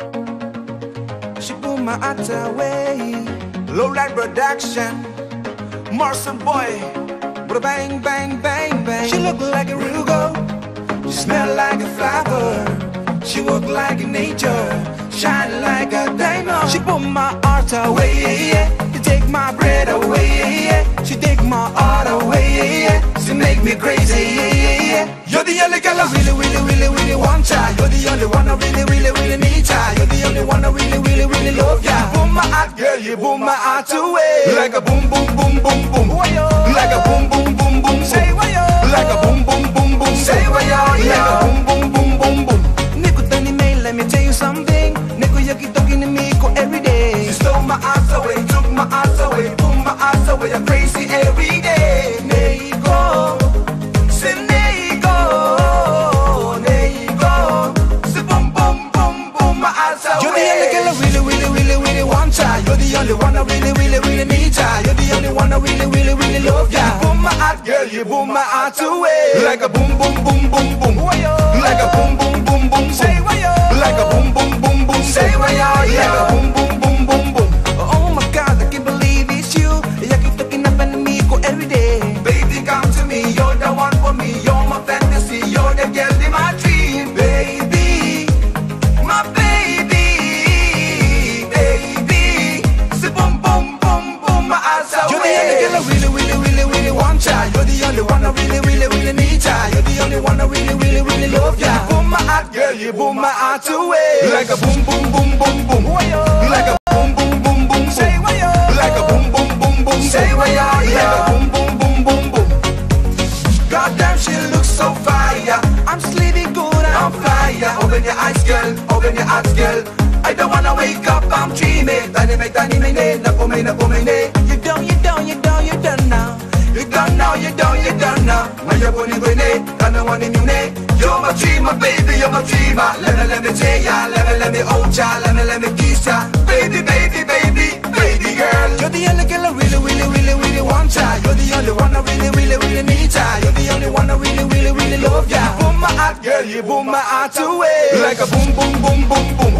She blew my heart away. Lowline production. Marson boy. Bada bang, bang, bang, bang. She look like a real girl. She smell like a flower. She walk like nature. Shine like a diamond. She blew my heart away. You take my breath away. She take my heart away. She make me crazy. You're the only girl I really, really, really, really girl, you boom my heart away. Like a boom, boom, boom, boom, boom. Like a boom, boom, boom, boom. Say why Like a boom, boom, boom, boom. Say why Like a boom, boom, boom, boom, boom. Nico Tony May, let me tell you something. Nico Yaki talking to me every day. She stole my heart away, took my heart away, boom my heart away. My heart away. You're the only girl I really, really, really, really want ya. You're the only one I really, really, really need ya. You're the only one I really, really, really love ya. You boom my heart, girl, you boom my heart away. Like a boom, boom, boom. I really, really, really need ya. You're the only one I really, really, really love ya. You boom my heart, girl, you boom my heart away. Like a boom, boom, boom, boom, boom. Like a boom, boom, boom, boom, boom. Like a boom, boom, boom, boom. Say why Like a boom, boom, boom, boom, boom. Goddamn, she looks so fire. I'm sleeping good, I'm fire. Open your eyes, girl. Open your eyes, girl. I don't wanna wake up, I'm dreaming. Tani me, tani me, ne, na kume, na kume, You don't now, you don't, you don't now. When you're putting with it, I don't want you ne. You're my dreamer, baby, you're my dreamer. Let me, let me tell ya, let me, let me hold ya, let me, let me kiss ya. Baby, baby, baby, baby girl. You're the only girl I really, really, really, really want ya. You're the only one I really, really, really need ya. You're the only one I really, really, really love ya. You boom my heart, girl, you boom my heart away. Like a boom, boom, boom, boom, boom.